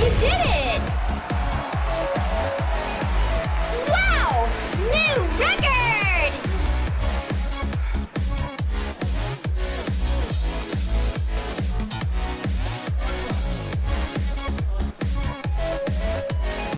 You did it!